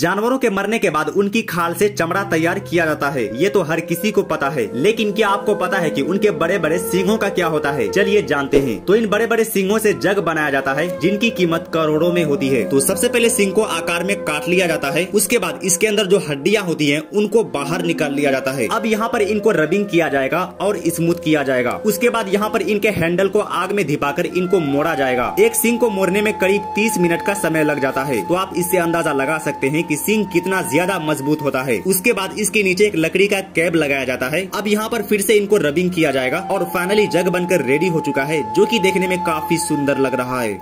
जानवरों के मरने के बाद उनकी खाल से चमड़ा तैयार किया जाता है। ये तो हर किसी को पता है। लेकिन क्या आपको पता है कि उनके बड़े बड़े सिंगों का क्या होता है? चलिए जानते हैं। तो इन बड़े बड़े सिंगों से जग बनाया जाता है, जिनकी कीमत करोड़ों में होती है। तो सबसे पहले सिंह को आकार में काट लिया जाता है। उसके बाद इसके अंदर जो हड्डियाँ होती है, उनको बाहर निकाल लिया जाता है। अब यहाँ पर इनको रबिंग किया जाएगा और स्मूथ किया जाएगा। उसके बाद यहाँ पर इनके हैंडल को आग में धिपाकर इनको मोड़ा जाएगा। एक सिंह को मोड़ने में करीब तीस मिनट का समय लग जाता है। तो आप इससे अंदाज़ा लगा सकते हैं कि सिंह कितना ज़्यादा मज़बूत होता है। उसके बाद इसके नीचे एक लकड़ी का कैब लगाया जाता है। अब यहाँ पर फिर से इनको रबिंग किया जाएगा और फाइनली जग बनकर रेडी हो चुका है, जो की देखने में काफ़ी सुंदर लग रहा है।